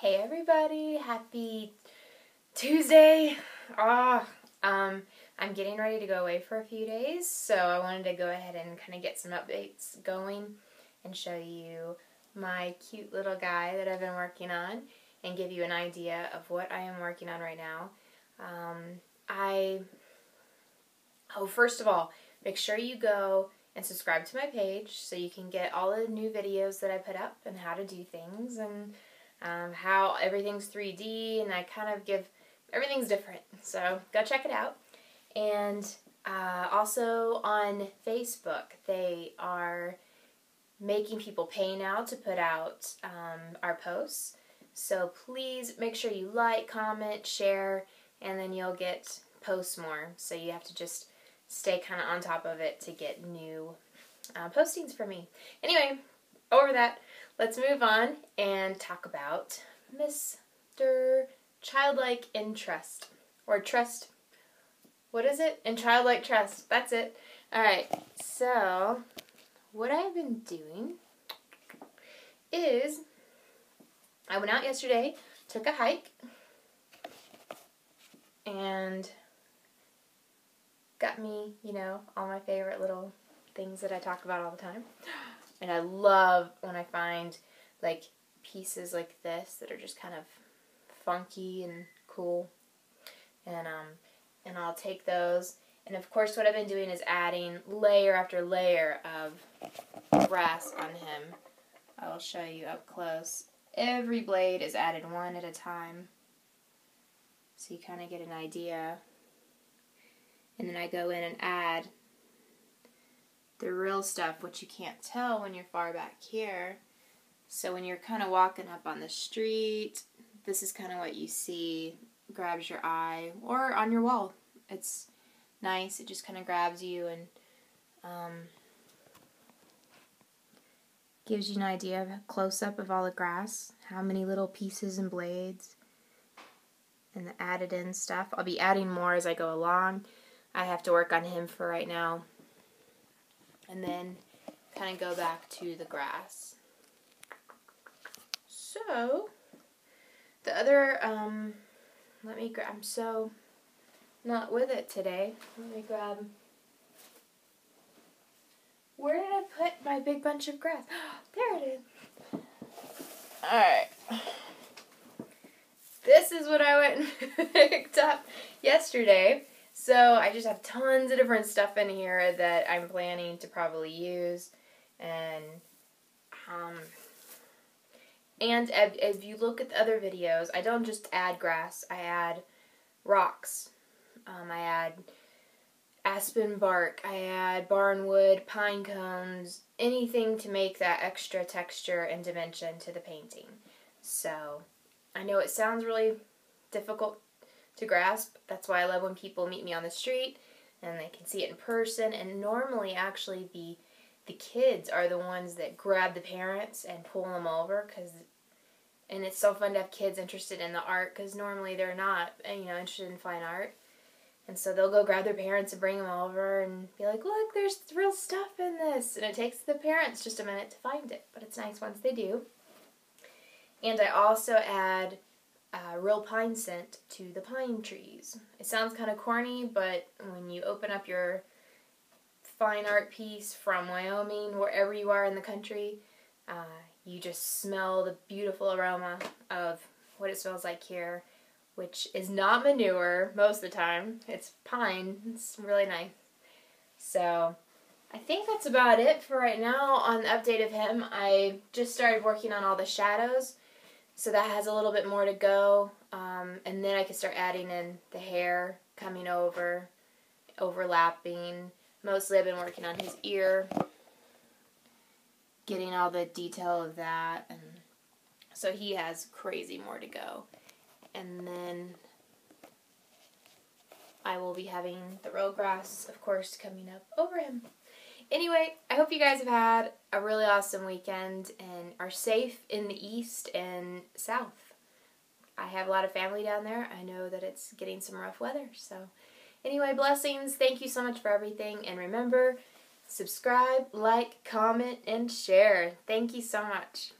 Hey everybody, happy Tuesday. Ah, um, I'm getting ready to go away for a few days, so I wanted to go ahead and kind of get some updates going and show you my cute little guy that I've been working on and give you an idea of what I am working on right now. Um, I, oh, first of all, make sure you go and subscribe to my page so you can get all the new videos that I put up and how to do things and um, how everything's 3D and I kind of give everything's different. So go check it out. And uh, also on Facebook, they are making people pay now to put out um, our posts. So please make sure you like, comment, share, and then you'll get posts more. So you have to just stay kind of on top of it to get new uh, postings for me. Anyway, over that, let's move on and talk about Mr. Childlike Interest. Or Trust. What is it? In Childlike Trust. That's it. Alright, so what I've been doing is I went out yesterday, took a hike, and got me, you know, all my favorite little things that I talk about all the time. And I love when I find like pieces like this that are just kind of funky and cool. And um and I'll take those and of course what I've been doing is adding layer after layer of brass on him. I will show you up close. Every blade is added one at a time. So you kind of get an idea and then I go in and add the real stuff, which you can't tell when you're far back here. So when you're kind of walking up on the street, this is kind of what you see, grabs your eye, or on your wall. It's nice, it just kind of grabs you and um, gives you an idea of a close-up of all the grass, how many little pieces and blades, and the added in stuff. I'll be adding more as I go along. I have to work on him for right now. And then kind of go back to the grass. So, the other, um, let me grab, I'm so not with it today. Let me grab, where did I put my big bunch of grass? there it is. Alright. This is what I went and picked up yesterday. So I just have tons of different stuff in here that I'm planning to probably use. And um, and if, if you look at the other videos, I don't just add grass, I add rocks. Um, I add aspen bark, I add barnwood, pine cones, anything to make that extra texture and dimension to the painting. So, I know it sounds really difficult to grasp. That's why I love when people meet me on the street and they can see it in person. And normally, actually, the the kids are the ones that grab the parents and pull them over because and it's so fun to have kids interested in the art because normally they're not you know interested in fine art and so they'll go grab their parents and bring them over and be like look there's real stuff in this and it takes the parents just a minute to find it but it's nice once they do and i also add uh, real pine scent to the pine trees. It sounds kind of corny, but when you open up your fine art piece from Wyoming, wherever you are in the country, uh, you just smell the beautiful aroma of what it smells like here, which is not manure most of the time. It's pine. It's really nice. So, I think that's about it for right now on the update of him. I just started working on all the shadows so that has a little bit more to go. Um, and then I can start adding in the hair coming over, overlapping. Mostly I've been working on his ear, getting all the detail of that. And so he has crazy more to go. And then I will be having the real grass, of course, coming up over him. Anyway, I hope you guys have had a really awesome weekend and are safe in the east and south. I have a lot of family down there. I know that it's getting some rough weather. So, anyway, blessings. Thank you so much for everything. And remember, subscribe, like, comment, and share. Thank you so much.